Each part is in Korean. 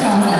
Numurēs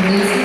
Thank you.